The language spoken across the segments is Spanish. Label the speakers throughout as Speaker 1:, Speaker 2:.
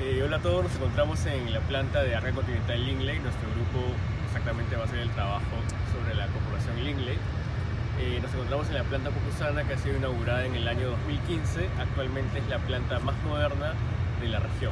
Speaker 1: Eh, hola a todos, nos encontramos en la planta de Arca Continental Lingley. Nuestro grupo exactamente va a hacer el trabajo sobre la corporación Lingley. Eh, nos encontramos en la planta Pucusana que ha sido inaugurada en el año 2015. Actualmente es la planta más moderna de la región.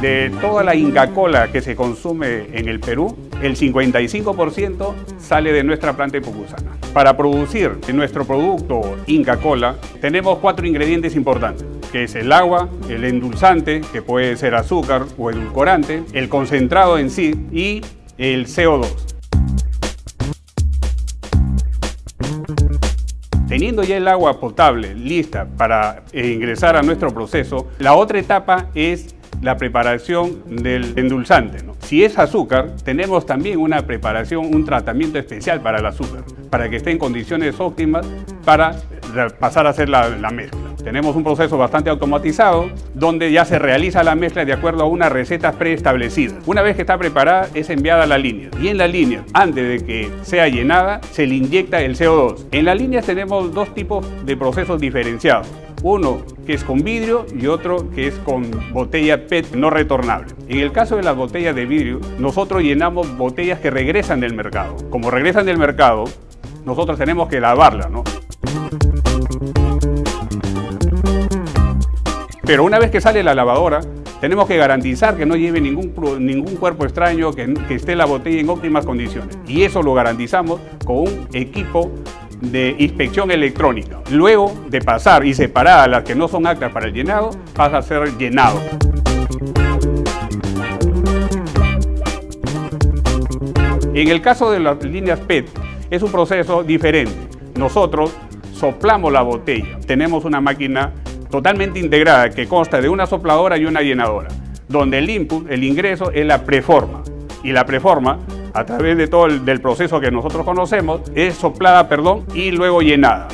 Speaker 2: De toda la Inca Cola que se consume en el Perú, el 55% sale de nuestra planta de Pucusana. Para producir nuestro producto Inca Cola tenemos cuatro ingredientes importantes, que es el agua, el endulzante, que puede ser azúcar o edulcorante, el concentrado en sí y el CO2. Teniendo ya el agua potable lista para ingresar a nuestro proceso, la otra etapa es la preparación del endulzante. Si es azúcar, tenemos también una preparación, un tratamiento especial para el azúcar, para que esté en condiciones óptimas para pasar a hacer la, la mezcla. Tenemos un proceso bastante automatizado donde ya se realiza la mezcla de acuerdo a una receta preestablecida. Una vez que está preparada es enviada a la línea y en la línea, antes de que sea llenada, se le inyecta el CO2. En la línea tenemos dos tipos de procesos diferenciados. Uno que es con vidrio y otro que es con botella PET no retornable. En el caso de las botellas de vidrio, nosotros llenamos botellas que regresan del mercado. Como regresan del mercado, nosotros tenemos que lavarlas, ¿no? Pero una vez que sale la lavadora, tenemos que garantizar que no lleve ningún, ningún cuerpo extraño, que, que esté la botella en óptimas condiciones. Y eso lo garantizamos con un equipo de inspección electrónica. Luego de pasar y separar a las que no son aptas para el llenado, pasa a ser llenado. En el caso de las líneas PET, es un proceso diferente. Nosotros soplamos la botella. Tenemos una máquina totalmente integrada que consta de una sopladora y una llenadora, donde el input, el ingreso, es la preforma. Y la preforma a través de todo el proceso que nosotros conocemos, es soplada, perdón, y luego llenada.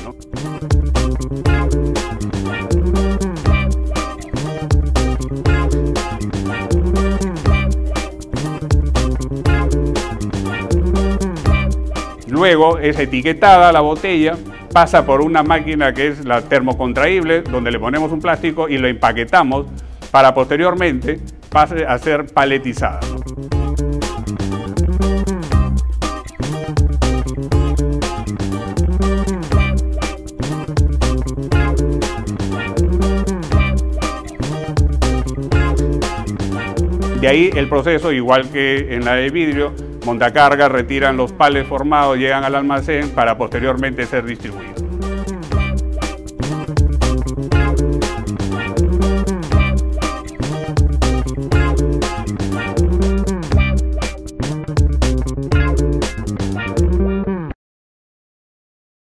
Speaker 2: Luego es etiquetada la botella, pasa por una máquina que es la termocontraíble, donde le ponemos un plástico y lo empaquetamos para posteriormente pase a ser paletizada. De ahí el proceso, igual que en la de vidrio, montacargas retiran los pales formados, llegan al almacén para posteriormente ser distribuidos.